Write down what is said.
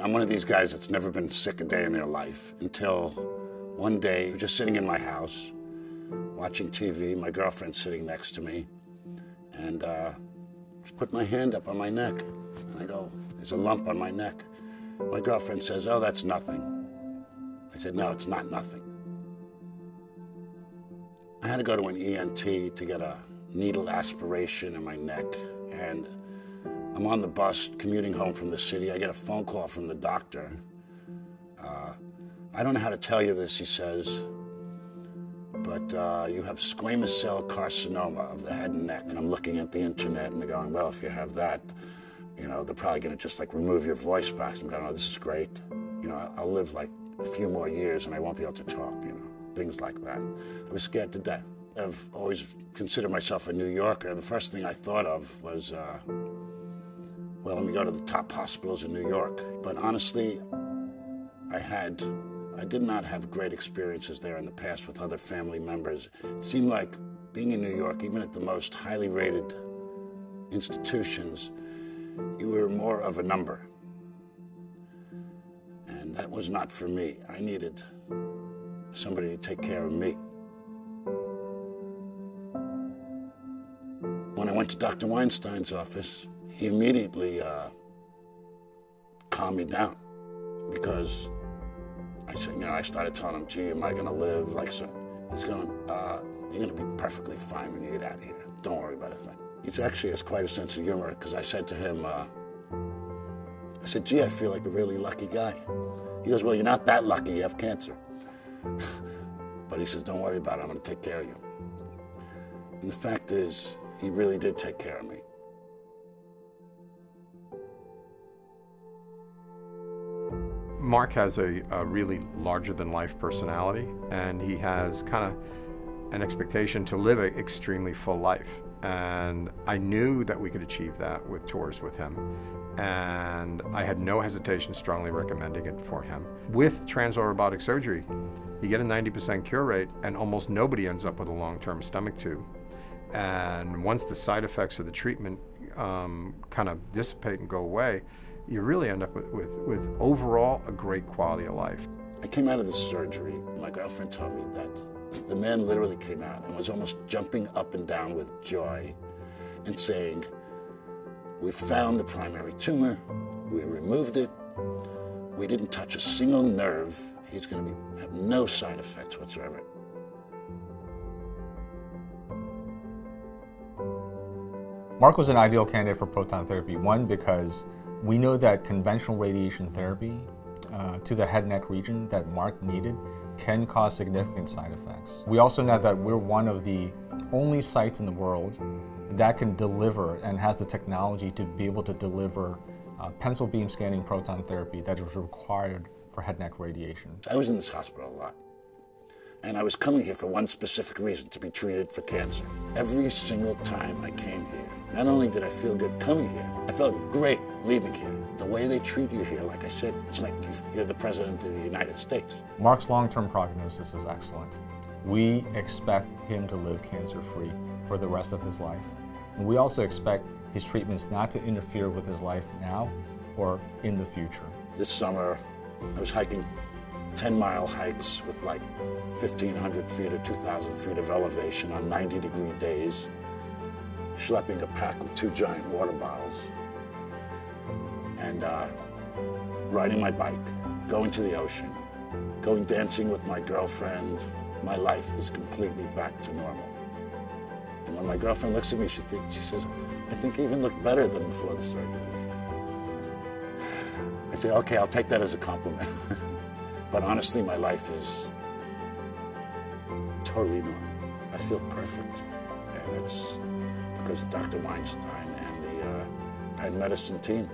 I'm one of these guys that's never been sick a day in their life until one day, just sitting in my house, watching TV, my girlfriend sitting next to me, and uh, just put my hand up on my neck. And I go, there's a lump on my neck. My girlfriend says, oh, that's nothing. I said, no, it's not nothing. I had to go to an ENT to get a needle aspiration in my neck, and I'm on the bus commuting home from the city. I get a phone call from the doctor. Uh, I don't know how to tell you this, he says, but uh, you have squamous cell carcinoma of the head and neck. And I'm looking at the internet and they're going, well, if you have that, you know, they're probably going to just like remove your voice box. I'm going, oh, this is great. You know, I'll live like a few more years and I won't be able to talk, you know, things like that. I was scared to death. I've always considered myself a New Yorker. The first thing I thought of was, uh, well, let me go to the top hospitals in New York. But honestly, I had, I did not have great experiences there in the past with other family members. It seemed like being in New York, even at the most highly rated institutions, you were more of a number. And that was not for me. I needed somebody to take care of me. When I went to Dr. Weinstein's office, he immediately uh, calmed me down because I said, you know, I started telling him, gee, am I going to live? Like, so he's going, uh, you're going to be perfectly fine when you get out of here. Don't worry about a thing. He actually has quite a sense of humor because I said to him, uh, I said, gee, I feel like a really lucky guy. He goes, well, you're not that lucky. You have cancer. but he says, don't worry about it. I'm to take care of you. And the fact is, he really did take care of me. Mark has a, a really larger than life personality, and he has kind of an expectation to live an extremely full life. And I knew that we could achieve that with TORS with him. And I had no hesitation strongly recommending it for him. With transoral robotic surgery, you get a 90% cure rate, and almost nobody ends up with a long term stomach tube. And once the side effects of the treatment um, kind of dissipate and go away, you really end up with, with, with overall a great quality of life. I came out of the surgery. My girlfriend told me that the man literally came out and was almost jumping up and down with joy and saying, we found the primary tumor, we removed it, we didn't touch a single nerve, he's going to have no side effects whatsoever. Mark was an ideal candidate for proton therapy, one, because we know that conventional radiation therapy uh, to the head and neck region that Mark needed can cause significant side effects. We also know that we're one of the only sites in the world that can deliver and has the technology to be able to deliver uh, pencil beam scanning proton therapy that is required for head and neck radiation. I was in this hospital a lot. And I was coming here for one specific reason, to be treated for cancer. Every single time I came here, not only did I feel good coming here, I felt great leaving here. The way they treat you here, like I said, it's like you're the President of the United States. Mark's long-term prognosis is excellent. We expect him to live cancer-free for the rest of his life. And we also expect his treatments not to interfere with his life now or in the future. This summer, I was hiking 10 mile hikes with like 1,500 feet or 2,000 feet of elevation on 90 degree days, schlepping a pack with two giant water bottles, and uh, riding my bike, going to the ocean, going dancing with my girlfriend. My life is completely back to normal. And when my girlfriend looks at me, she, think, she says, I think I even look better than before the surgery. I say, okay, I'll take that as a compliment. But honestly, my life is totally normal. I feel perfect. And it's because Dr. Weinstein and the uh, Penn Medicine team.